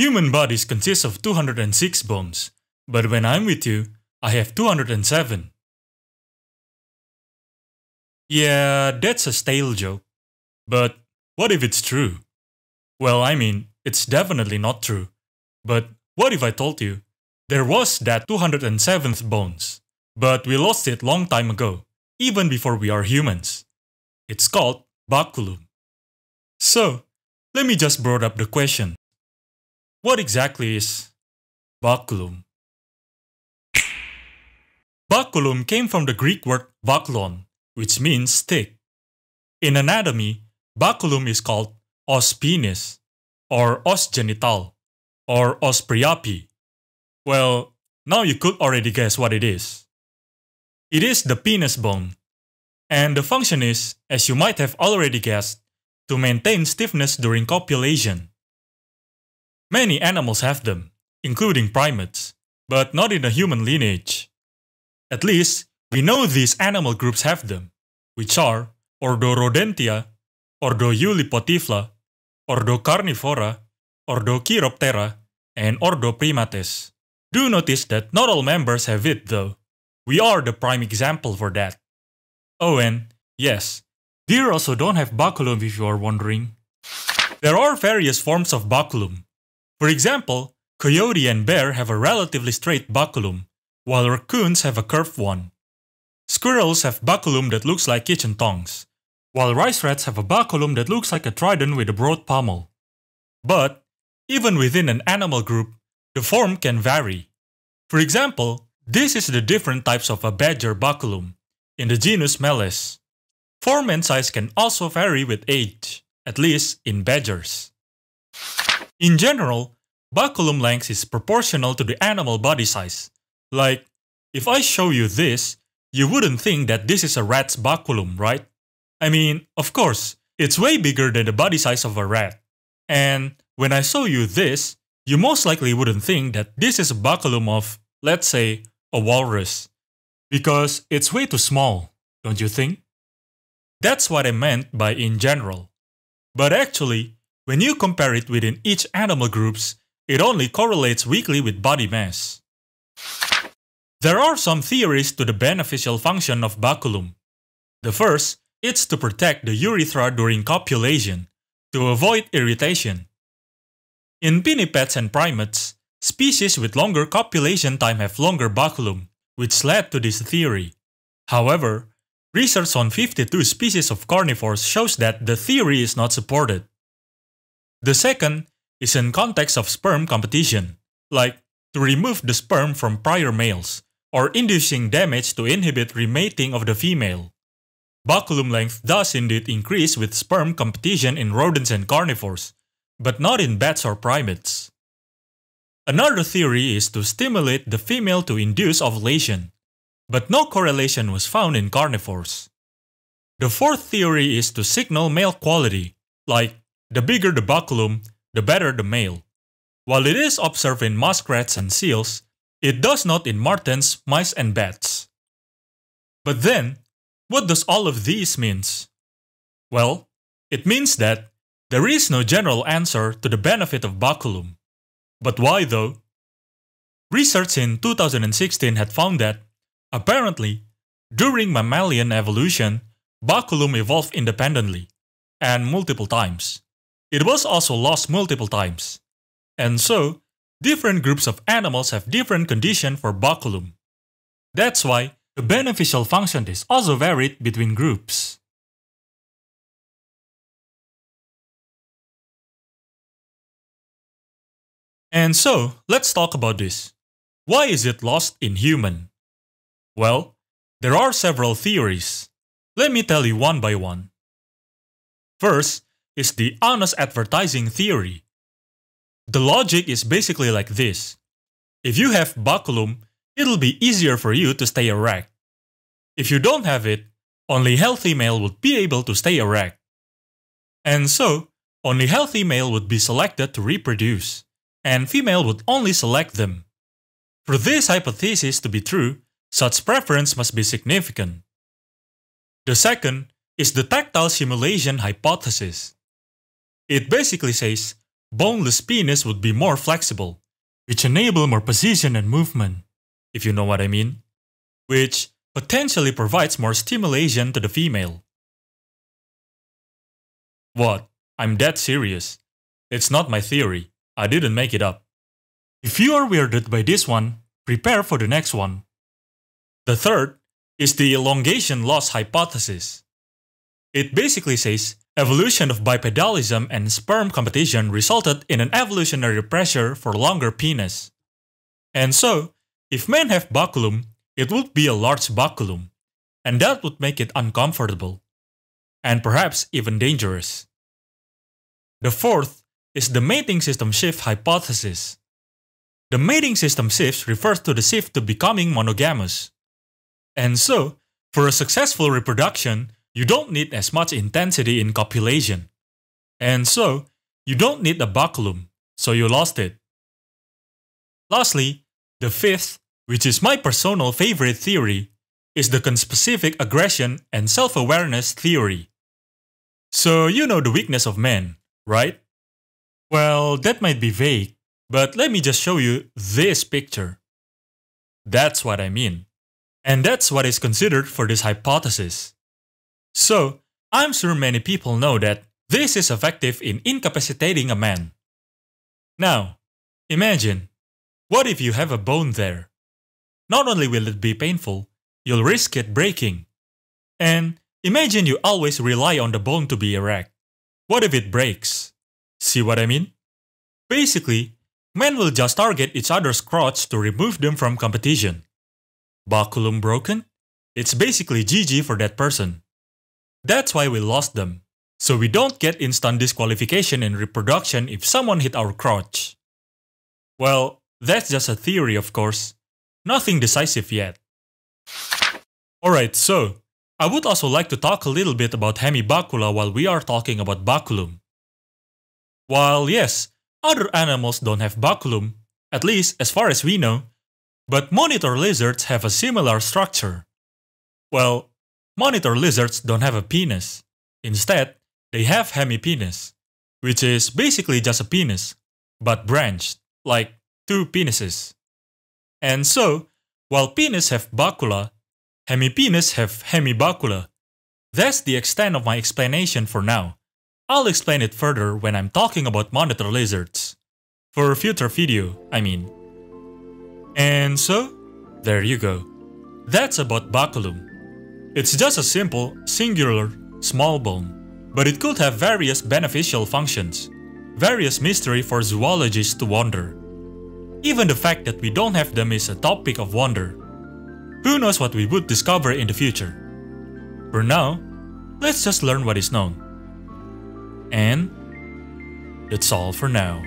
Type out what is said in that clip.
Human bodies consist of 206 bones, but when I'm with you, I have 207. Yeah, that's a stale joke. But what if it's true? Well, I mean, it's definitely not true. But what if I told you there was that 207th bones, but we lost it long time ago, even before we are humans? It's called baculum. So, let me just brought up the question. What exactly is baculum? Baculum came from the Greek word bakulon, which means stick. In anatomy, baculum is called os penis, or os genitale, or os priapi. Well, now you could already guess what it is. It is the penis bone, and the function is, as you might have already guessed, to maintain stiffness during copulation. Many animals have them, including primates, but not in the human lineage. At least, we know these animal groups have them, which are Ordo Rodentia, Ordo Eulipotyphla, Ordo Carnivora, Ordo Chiroptera, and Ordo Primates. Do notice that not all members have it though. We are the prime example for that. Oh and, yes, Deer also don't have baculum if you are wondering. There are various forms of baculum. For example, coyote and bear have a relatively straight baculum, while raccoons have a curved one. Squirrels have baculum that looks like kitchen tongs, while rice rats have a baculum that looks like a trident with a broad pommel. But, even within an animal group, the form can vary. For example, this is the different types of a badger baculum in the genus Meles. Form and size can also vary with age, at least in badgers. In general, baculum length is proportional to the animal body size. Like, if I show you this, you wouldn't think that this is a rat's baculum, right? I mean, of course, it's way bigger than the body size of a rat. And when I show you this, you most likely wouldn't think that this is a baculum of, let's say, a walrus. Because it's way too small, don't you think? That's what I meant by in general. But actually, when you compare it within each animal groups, it only correlates weakly with body mass. There are some theories to the beneficial function of baculum. The first is to protect the urethra during copulation, to avoid irritation. In pinnipeds and primates, species with longer copulation time have longer baculum, which led to this theory. However, Research on 52 species of carnivores shows that the theory is not supported. The second is in context of sperm competition, like to remove the sperm from prior males, or inducing damage to inhibit remating of the female. Baculum length does indeed increase with sperm competition in rodents and carnivores, but not in bats or primates. Another theory is to stimulate the female to induce ovulation, but no correlation was found in carnivores. The fourth theory is to signal male quality, like the bigger the baculum, the better the male. While it is observed in muskrats and seals, it does not in martens, mice and bats. But then, what does all of these means? Well, it means that there is no general answer to the benefit of baculum. But why though? Research in 2016 had found that Apparently, during mammalian evolution, baculum evolved independently, and multiple times. It was also lost multiple times. And so, different groups of animals have different condition for baculum. That's why the beneficial function is also varied between groups. And so, let's talk about this. Why is it lost in human? Well, there are several theories. Let me tell you one by one. First is the honest advertising theory. The logic is basically like this. If you have baculum, it'll be easier for you to stay erect. If you don't have it, only healthy male would be able to stay erect. And so, only healthy male would be selected to reproduce, and female would only select them. For this hypothesis to be true, such preference must be significant. The second is the tactile stimulation hypothesis. It basically says boneless penis would be more flexible, which enable more position and movement, if you know what I mean, which potentially provides more stimulation to the female. What? I'm dead serious. It's not my theory. I didn't make it up. If you are weirded by this one, prepare for the next one. The third is the elongation loss hypothesis. It basically says evolution of bipedalism and sperm competition resulted in an evolutionary pressure for longer penis. And so, if men have baculum, it would be a large baculum, and that would make it uncomfortable, and perhaps even dangerous. The fourth is the mating system shift hypothesis. The mating system shift refers to the shift to becoming monogamous. And so, for a successful reproduction, you don't need as much intensity in copulation. And so, you don't need a baculum, so you lost it. Lastly, the fifth, which is my personal favorite theory, is the conspecific aggression and self-awareness theory. So you know the weakness of men, right? Well, that might be vague, but let me just show you this picture. That's what I mean. And that's what is considered for this hypothesis. So, I'm sure many people know that this is effective in incapacitating a man. Now, imagine, what if you have a bone there? Not only will it be painful, you'll risk it breaking. And imagine you always rely on the bone to be erect. What if it breaks? See what I mean? Basically, men will just target each other's crotch to remove them from competition. Baculum broken? It's basically GG for that person. That's why we lost them. So we don't get instant disqualification in reproduction if someone hit our crotch. Well, that's just a theory of course. Nothing decisive yet. Alright, so, I would also like to talk a little bit about hemibacula while we are talking about baculum. While yes, other animals don't have baculum, at least as far as we know, but monitor lizards have a similar structure. Well, Monitor lizards don't have a penis. Instead, they have hemipenis, which is basically just a penis, but branched, like two penises. And so, while penis have bacula, hemipenis have hemibacula. That's the extent of my explanation for now. I'll explain it further when I'm talking about monitor lizards. For a future video, I mean. And so, there you go. That's about baculum. It's just a simple, singular, small bone, but it could have various beneficial functions, various mystery for zoologists to wonder. Even the fact that we don't have them is a topic of wonder. Who knows what we would discover in the future? For now, let's just learn what is known. And that's all for now.